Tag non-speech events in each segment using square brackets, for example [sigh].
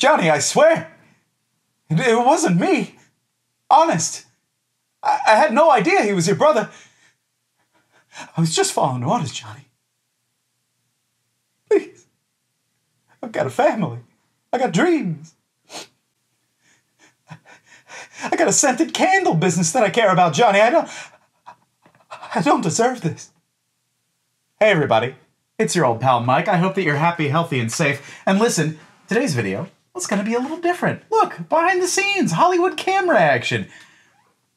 Johnny, I swear. It, wasn't me. Honest. I, I had no idea he was your brother. I was just following orders, Johnny. Please. I've got a family. I got dreams. I got a scented candle business that I care about, Johnny. I don't. I don't deserve this. Hey, everybody. It's your old pal Mike. I hope that you're happy, healthy, and safe. And listen, today's video is going to be a little different. Look, behind the scenes, Hollywood camera action.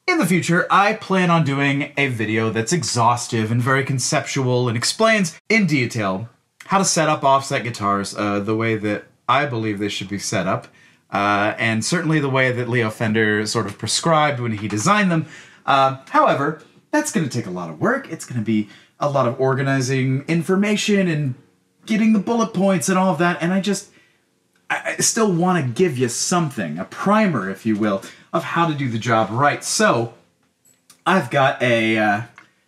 In the future, I plan on doing a video that's exhaustive and very conceptual and explains in detail how to set up offset guitars uh, the way that I believe they should be set up, uh, and certainly the way that Leo Fender sort of prescribed when he designed them. Uh, however, that's going to take a lot of work. It's going to be a lot of organizing information and getting the bullet points and all of that, and I just I still want to give you something, a primer, if you will, of how to do the job right. So, I've got a uh,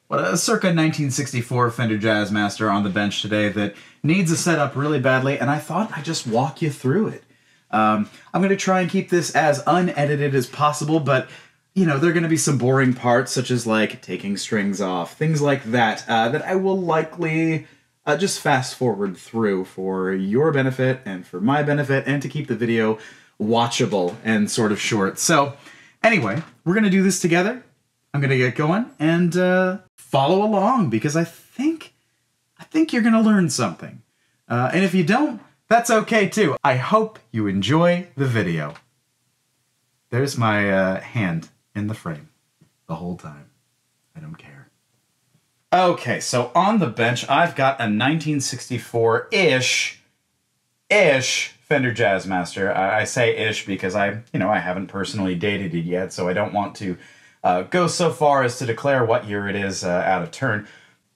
what a circa 1964 Fender Jazzmaster on the bench today that needs a setup really badly, and I thought I'd just walk you through it. Um, I'm going to try and keep this as unedited as possible, but you know, there are going to be some boring parts, such as like taking strings off, things like that, uh, that I will likely uh, just fast forward through for your benefit and for my benefit, and to keep the video watchable and sort of short. So, anyway, we're going to do this together. I'm going to get going and uh, follow along because I think I think you're going to learn something. Uh, and if you don't, that's okay too. I hope you enjoy the video. There's my uh, hand in the frame the whole time. I don't care. Okay, so on the bench, I've got a 1964-ish, ish Fender Jazzmaster. I, I say ish because I, you know, I haven't personally dated it yet, so I don't want to uh, go so far as to declare what year it is uh, out of turn.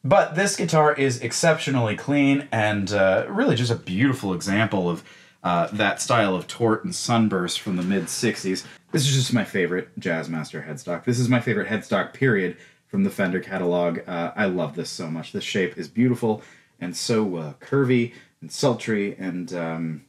But this guitar is exceptionally clean and uh, really just a beautiful example of uh, that style of tort and sunburst from the mid 60s. This is just my favorite Jazzmaster headstock. This is my favorite headstock, period, from the Fender catalog. Uh, I love this so much. This shape is beautiful and so uh, curvy and sultry, and um,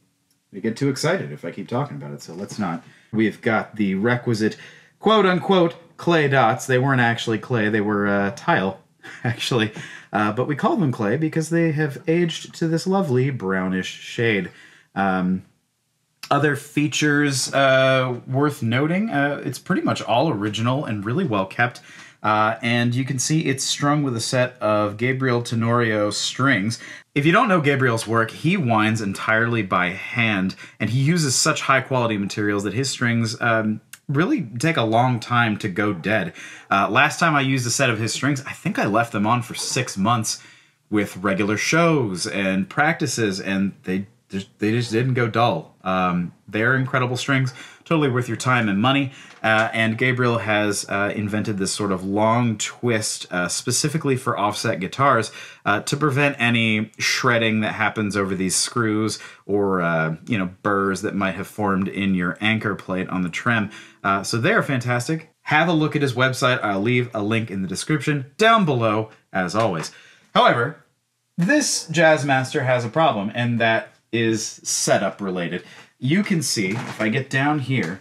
I get too excited if I keep talking about it, so let's not. We've got the requisite quote unquote clay dots. They weren't actually clay, they were uh, tile, [laughs] actually. Uh, but we call them clay because they have aged to this lovely brownish shade. Um, other features uh, worth noting uh, it's pretty much all original and really well kept. Uh, and you can see it's strung with a set of Gabriel Tenorio strings. If you don't know Gabriel's work, he winds entirely by hand, and he uses such high quality materials that his strings um, really take a long time to go dead. Uh, last time I used a set of his strings, I think I left them on for six months with regular shows and practices, and they just, they just didn't go dull. Um, they're incredible strings, totally worth your time and money. Uh, and Gabriel has uh, invented this sort of long twist uh, specifically for offset guitars uh, to prevent any shredding that happens over these screws or uh, you know burrs that might have formed in your anchor plate on the trim. Uh, so they're fantastic. Have a look at his website. I'll leave a link in the description down below, as always. However, this Jazzmaster has a problem, and that is setup related. You can see, if I get down here,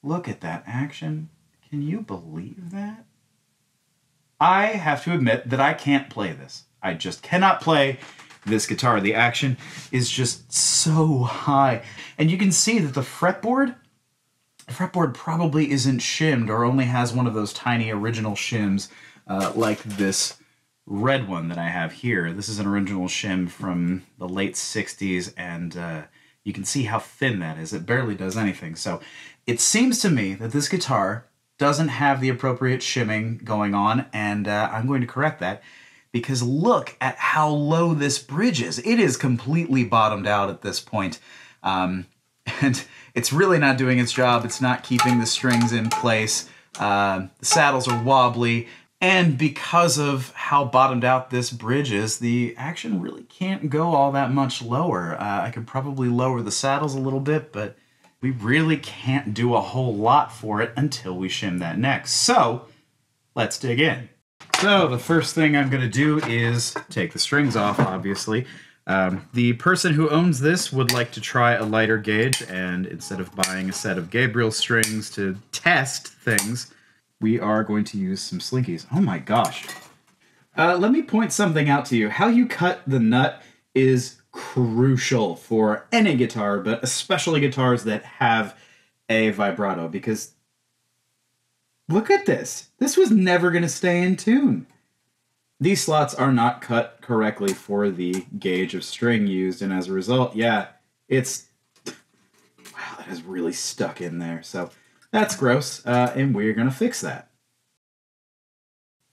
look at that action. Can you believe that? I have to admit that I can't play this. I just cannot play this guitar. The action is just so high. And you can see that the fretboard, the fretboard probably isn't shimmed or only has one of those tiny original shims uh, like this red one that I have here. This is an original shim from the late 60s, and uh, you can see how thin that is. It barely does anything. So it seems to me that this guitar doesn't have the appropriate shimming going on, and uh, I'm going to correct that because look at how low this bridge is. It is completely bottomed out at this point. Um, [laughs] and it's really not doing its job. It's not keeping the strings in place. Uh, the saddles are wobbly. And because of how bottomed out this bridge is, the action really can't go all that much lower. Uh, I could probably lower the saddles a little bit, but we really can't do a whole lot for it until we shim that neck. So let's dig in. So the first thing I'm going to do is take the strings off, obviously. Um, the person who owns this would like to try a lighter gauge, and instead of buying a set of Gabriel strings to test things, we are going to use some slinkies. Oh my gosh. Uh, let me point something out to you. How you cut the nut is crucial for any guitar, but especially guitars that have a vibrato, because look at this. This was never going to stay in tune. These slots are not cut correctly for the gauge of string used, and as a result, yeah, it's wow, that is really stuck in there. So that's gross, uh, and we're gonna fix that.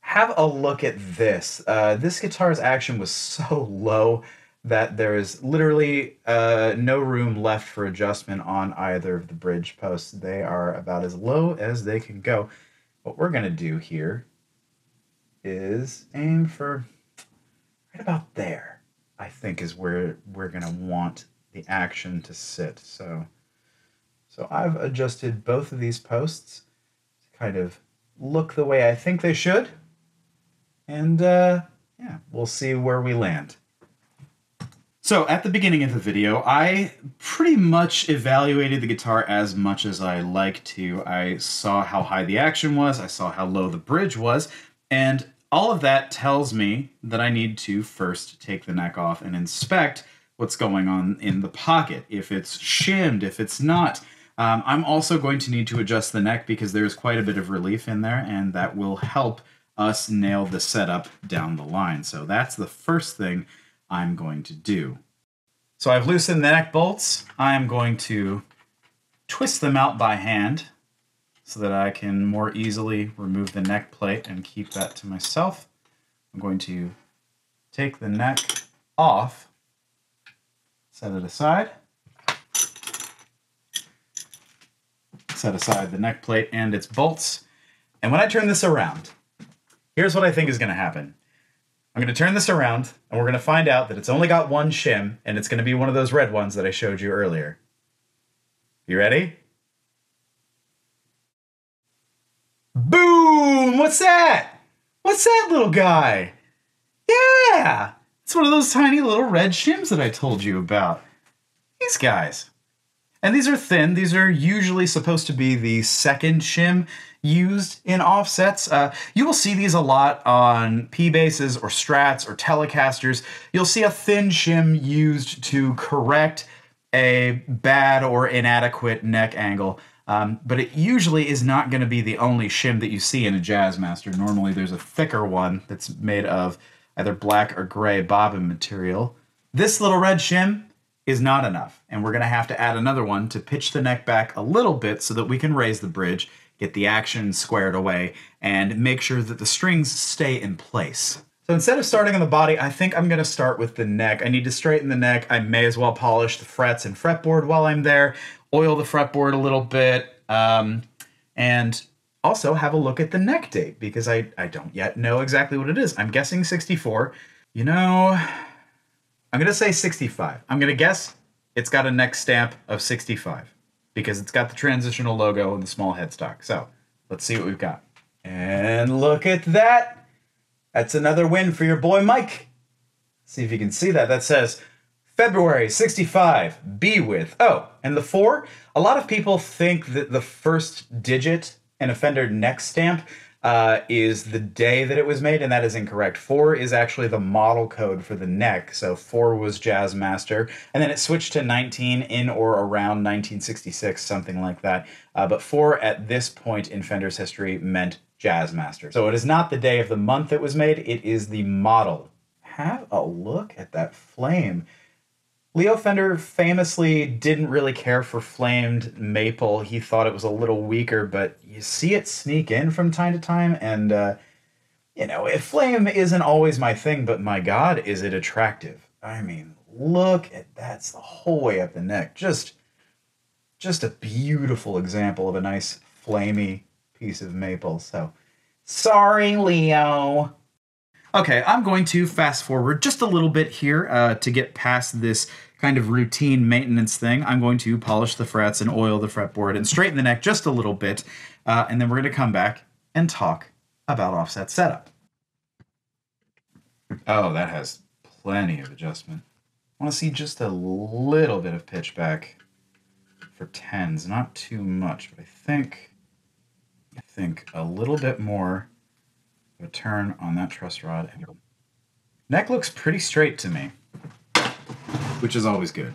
Have a look at this. Uh, this guitar's action was so [laughs] low that there is literally uh, no room left for adjustment on either of the bridge posts. They are about as low as they can go. What we're gonna do here is aim for right about there, I think is where we're gonna want the action to sit. So, so I've adjusted both of these posts to kind of look the way I think they should. And uh, yeah, we'll see where we land. So at the beginning of the video, I pretty much evaluated the guitar as much as I like to. I saw how high the action was, I saw how low the bridge was, and all of that tells me that I need to first take the neck off and inspect what's going on in the pocket. If it's shimmed, if it's not. Um, I'm also going to need to adjust the neck because there's quite a bit of relief in there, and that will help us nail the setup down the line. So that's the first thing I'm going to do. So I've loosened the neck bolts. I'm going to twist them out by hand so that I can more easily remove the neck plate and keep that to myself. I'm going to take the neck off, set it aside, set aside the neck plate and its bolts. And when I turn this around, here's what I think is going to happen. I'm going to turn this around and we're going to find out that it's only got one shim and it's going to be one of those red ones that I showed you earlier. You ready? Boom! What's that? What's that little guy? Yeah! It's one of those tiny little red shims that I told you about. These guys. And these are thin. These are usually supposed to be the second shim used in offsets. Uh, you will see these a lot on P basses or strats or telecasters. You'll see a thin shim used to correct a bad or inadequate neck angle. Um, but it usually is not going to be the only shim that you see in a Jazzmaster. Normally there's a thicker one that's made of either black or gray bobbin material. This little red shim is not enough, and we're going to have to add another one to pitch the neck back a little bit so that we can raise the bridge, get the action squared away, and make sure that the strings stay in place. So instead of starting on the body, I think I'm going to start with the neck. I need to straighten the neck. I may as well polish the frets and fretboard while I'm there, oil the fretboard a little bit, um, and also have a look at the neck date because I, I don't yet know exactly what it is. I'm guessing 64. You know, I'm going to say 65. I'm going to guess it's got a neck stamp of 65 because it's got the transitional logo and the small headstock. So let's see what we've got. And look at that. That's another win for your boy Mike. See if you can see that. That says February 65, B width. Oh, and the four, a lot of people think that the first digit in a Fender neck stamp uh, is the day that it was made, and that is incorrect. Four is actually the model code for the neck. So four was Jazzmaster, and then it switched to 19 in or around 1966, something like that. Uh, but four at this point in Fender's history meant Jazzmaster. So it is not the day of the month it was made, it is the model. Have a look at that flame. Leo Fender famously didn't really care for flamed maple. He thought it was a little weaker, but you see it sneak in from time to time, and uh, you know, if flame isn't always my thing, but my God, is it attractive? I mean, look at that's the whole way up the neck. Just, just a beautiful example of a nice flamey piece of maple. So, sorry, Leo. Okay, I'm going to fast forward just a little bit here uh, to get past this kind of routine maintenance thing. I'm going to polish the frets and oil the fretboard and straighten the neck just a little bit, uh, and then we're going to come back and talk about offset setup. Oh, that has plenty of adjustment. I want to see just a little bit of pitch back for tens, not too much, but I think I think a little bit more of a turn on that truss rod. Neck looks pretty straight to me, which is always good.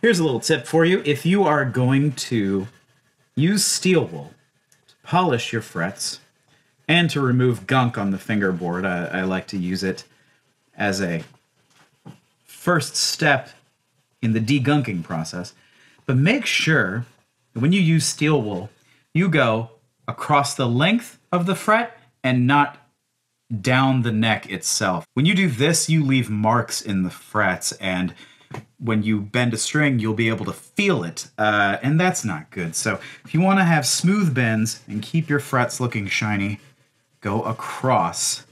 Here's a little tip for you. If you are going to use steel wool to polish your frets and to remove gunk on the fingerboard, I, I like to use it as a first step in the degunking process. But make sure when you use steel wool, you go across the length of the fret and not down the neck itself. When you do this, you leave marks in the frets, and when you bend a string, you'll be able to feel it, uh, and that's not good. So if you want to have smooth bends and keep your frets looking shiny, go across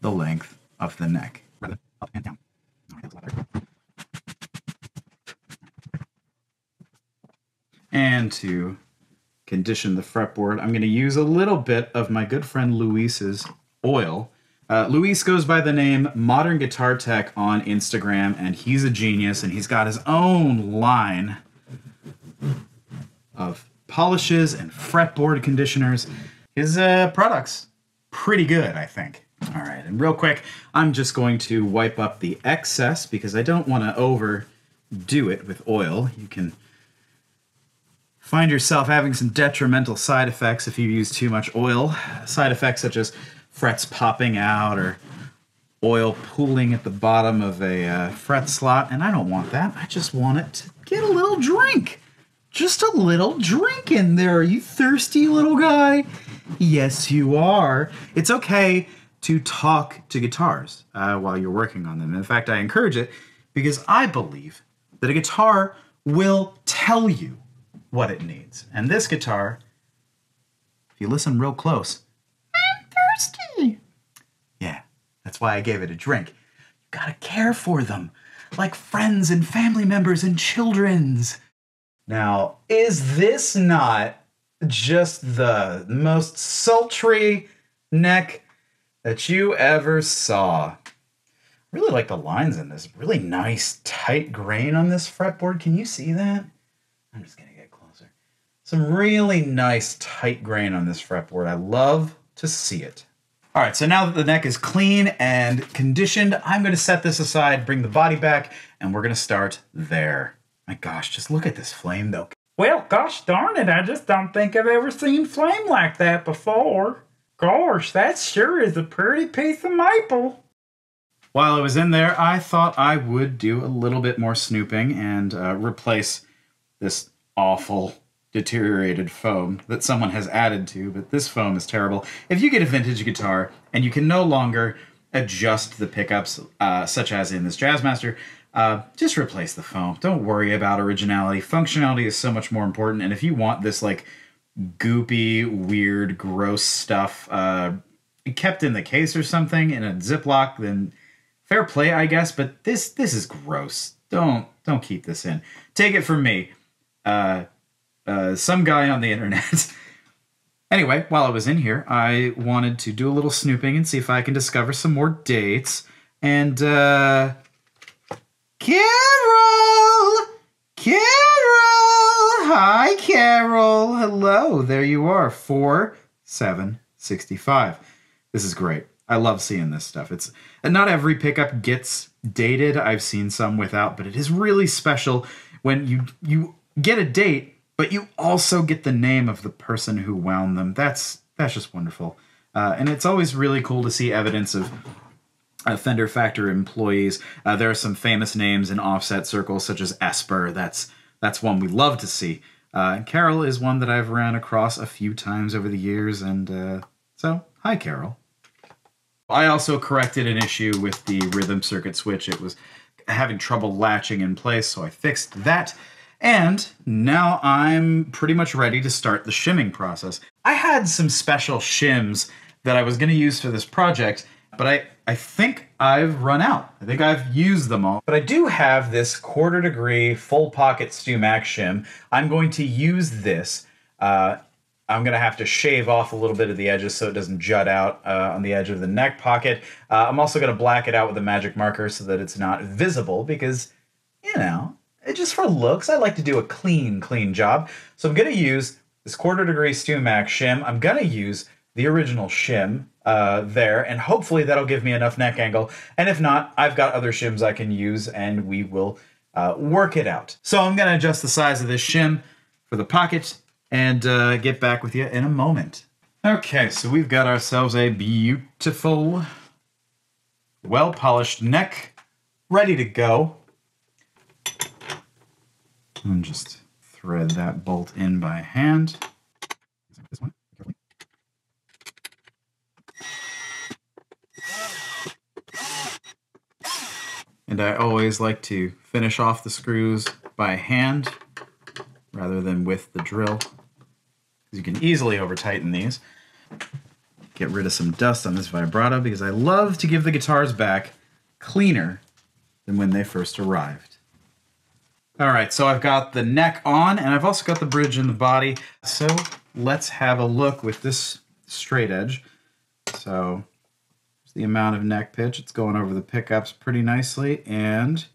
the length of the neck, up and down. And to condition the fretboard, I'm going to use a little bit of my good friend Luis's oil. Uh, Luis goes by the name Modern Guitar Tech on Instagram, and he's a genius, and he's got his own line of polishes and fretboard conditioners. His uh, products pretty good, I think. All right, and real quick, I'm just going to wipe up the excess because I don't want to overdo it with oil. You can find yourself having some detrimental side effects if you use too much oil. Side effects such as frets popping out or oil pooling at the bottom of a uh, fret slot, and I don't want that. I just want it to get a little drink. Just a little drink in there, Are you thirsty little guy. Yes, you are. It's okay to talk to guitars uh, while you're working on them. In fact, I encourage it because I believe that a guitar will tell you what it needs. And this guitar, if you listen real close, I'm thirsty. Yeah, that's why I gave it a drink. You gotta care for them, like friends and family members and children's. Now, is this not just the most sultry neck that you ever saw? Really like the lines in this. Really nice, tight grain on this fretboard. Can you see that? I'm just gonna get closer. some really nice tight grain on this fretboard. I love to see it. All right, so now that the neck is clean and conditioned, I'm gonna set this aside, bring the body back, and we're gonna start there. My gosh, just look at this flame though. Well, gosh darn it, I just don't think I've ever seen flame like that before. Gosh, that sure is a pretty piece of maple. While I was in there, I thought I would do a little bit more snooping and uh, replace this awful deteriorated foam that someone has added to, but this foam is terrible. If you get a vintage guitar and you can no longer adjust the pickups, uh, such as in this Jazzmaster, uh, just replace the foam. Don't worry about originality. Functionality is so much more important. And if you want this like goopy, weird, gross stuff uh, kept in the case or something in a Ziploc, then fair play, I guess. But this this is gross. Don't don't keep this in. Take it from me. Uh, uh, some guy on the internet. [laughs] anyway, while I was in here, I wanted to do a little snooping and see if I can discover some more dates. And, uh. Carol! Carol! Hi, Carol! Hello, there you are. 4 7 65. This is great. I love seeing this stuff. It's not every pickup gets dated. I've seen some without, but it is really special when you you get a date but you also get the name of the person who wound them. That's that's just wonderful, uh, and it's always really cool to see evidence of uh, Fender Factory employees. Uh, there are some famous names in offset circles, such as Esper. That's that's one we love to see. Uh, Carol is one that I've ran across a few times over the years, and uh, so hi, Carol. I also corrected an issue with the rhythm circuit switch. It was having trouble latching in place, so I fixed that. And now I'm pretty much ready to start the shimming process. I had some special shims that I was going to use for this project, but I, I think I've run out. I think I've used them all. But I do have this quarter degree full pocket StewMac shim. I'm going to use this. Uh, I'm going to have to shave off a little bit of the edges so it doesn't jut out uh, on the edge of the neck pocket. Uh, I'm also going to black it out with a magic marker so that it's not visible because, you know, just for looks, I like to do a clean, clean job. So I'm going to use this quarter degree StewMac shim. I'm going to use the original shim uh, there, and hopefully that'll give me enough neck angle. And if not, I've got other shims I can use, and we will uh, work it out. So I'm going to adjust the size of this shim for the pocket and uh, get back with you in a moment. Okay, so we've got ourselves a beautiful, well-polished neck ready to go. And just thread that bolt in by hand. This one. And I always like to finish off the screws by hand rather than with the drill. You can easily over tighten these. Get rid of some dust on this vibrato because I love to give the guitars back cleaner than when they first arrived. All right, so I've got the neck on and I've also got the bridge in the body. So let's have a look with this straight edge. So the amount of neck pitch. It's going over the pickups pretty nicely and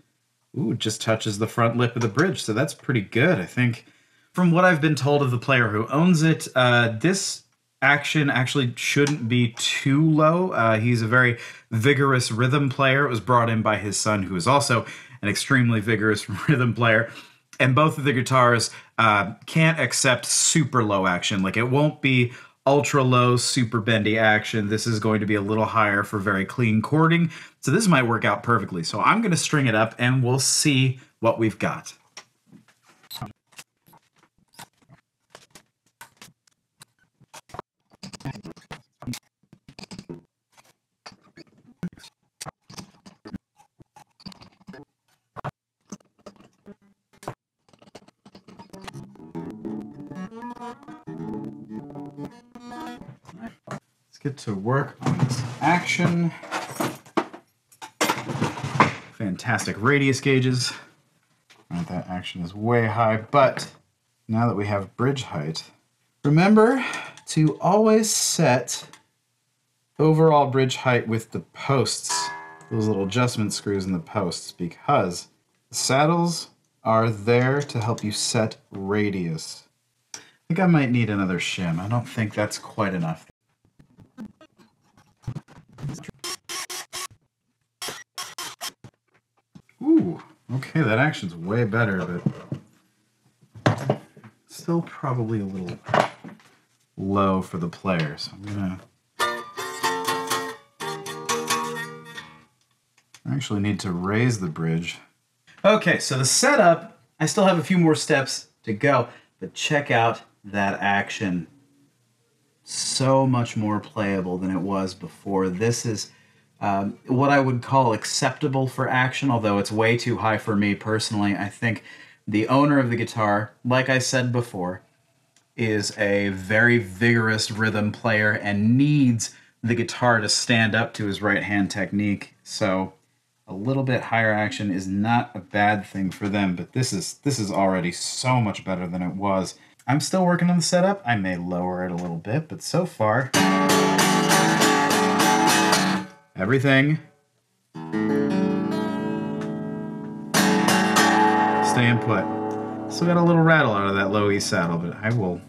ooh, it just touches the front lip of the bridge. So that's pretty good. I think from what I've been told of the player who owns it, uh, this action actually shouldn't be too low. Uh, he's a very vigorous rhythm player. It was brought in by his son, who is also an extremely vigorous [laughs] rhythm player. And both of the guitars uh, can't accept super low action. Like it won't be ultra low, super bendy action. This is going to be a little higher for very clean chording. So this might work out perfectly. So I'm going to string it up and we'll see what we've got. Get to work on this action. Fantastic radius gauges. Right, that action is way high, but now that we have bridge height, remember to always set overall bridge height with the posts, those little adjustment screws in the posts, because the saddles are there to help you set radius. I think I might need another shim. I don't think that's quite enough. Ooh, okay, that action's way better, but still probably a little low for the player. So I'm gonna I actually need to raise the bridge. Okay, so the setup, I still have a few more steps to go, but check out that action. So much more playable than it was before. This is um, what I would call acceptable for action, although it's way too high for me personally. I think the owner of the guitar, like I said before, is a very vigorous rhythm player and needs the guitar to stand up to his right hand technique. So a little bit higher action is not a bad thing for them, but this is this is already so much better than it was. I'm still working on the setup. I may lower it a little bit, but so far everything staying put. Still got a little rattle out of that low E saddle, but I will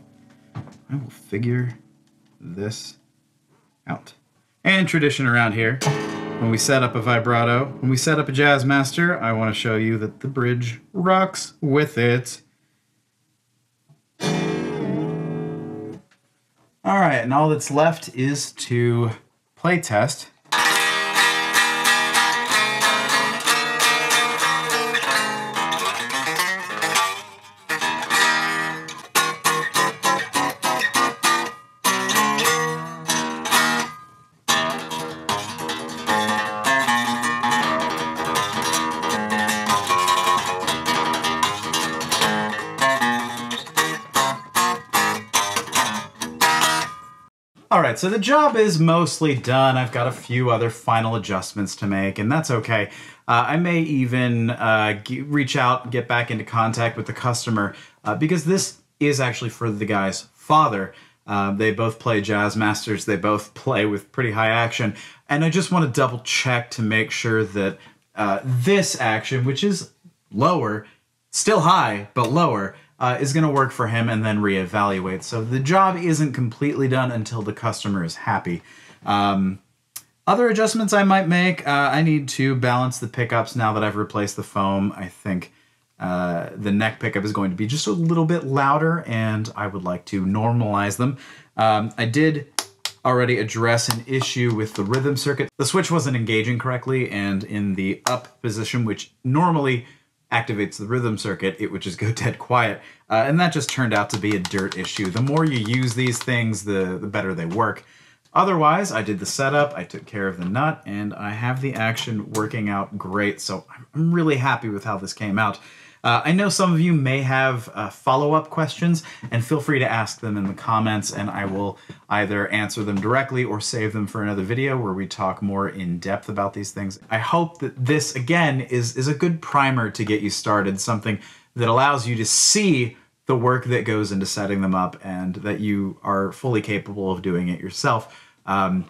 I will figure this out. And tradition around here, when we set up a vibrato, when we set up a Jazzmaster, I want to show you that the bridge rocks with it. All right, and all that's left is to play test so the job is mostly done. I've got a few other final adjustments to make, and that's okay. Uh, I may even uh, reach out, and get back into contact with the customer, uh, because this is actually for the guy's father. Uh, they both play Jazzmasters. They both [laughs] play with pretty high action. And I just want to double check to make sure that uh, this action, which is lower, still high, but lower, uh, is going to work for him and then reevaluate. So the job isn't completely done until the customer is happy. Um, other adjustments I might make, uh, I need to balance the pickups now that I've replaced the foam. I think uh, the neck pickup is going to be just a little bit louder and I would like to normalize them. Um, I did already address an issue with the rhythm circuit. The switch wasn't engaging correctly and in the up position, which normally activates the rhythm circuit, it would just go [laughs] dead quiet. Uh, and that just turned out to be a dirt issue. The more you use these things, the, the better they work. Otherwise, I did the setup, I took care of the nut, and I have the action working out great. So I'm really happy with how this came out. Uh, I know some of you may have uh, follow-up questions, and feel free to ask them in the comments, and I will either answer them directly or save them for another video where we talk more in depth about these things. I hope that this, again, is, is a good primer to get you started, something that allows you to see the work that goes into setting them up and that you are fully capable of doing it yourself. Um,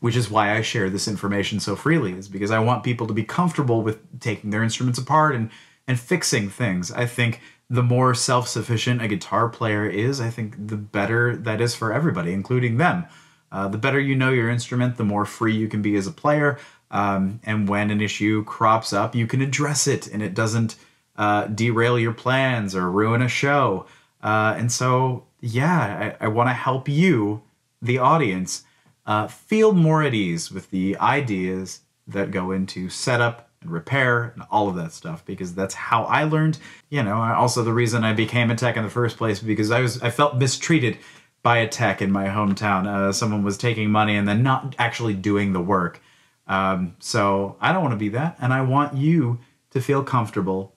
which is why I share this information so freely, is because I want people to be comfortable with taking their instruments apart and and fixing things. I think the more self sufficient a guitar player is, I think the better that is for everybody, including them. Uh, the better you know your instrument, the more free you can be as a player. Um, and when an issue crops up, you can address it and it doesn't uh, derail your plans or ruin a show. Uh, and so, yeah, I, I want to help you, the audience, uh, feel more at ease with the ideas that go into setup and repair and all of that stuff because that's how I learned. You know, also the reason I became a tech in the first place because I was I felt mistreated by a tech in my hometown. Uh, someone was taking money and then not actually doing the work. Um, so I don't want to be that, and I want you to feel comfortable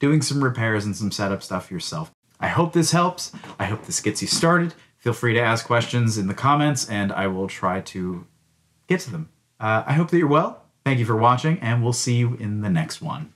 doing some repairs and some setup stuff yourself. I hope this helps. I hope this gets you started. Feel free to ask questions in the comments, and I will try to get to them. Uh, I hope that you're well. Thank you for watching, and we'll see you in the next one.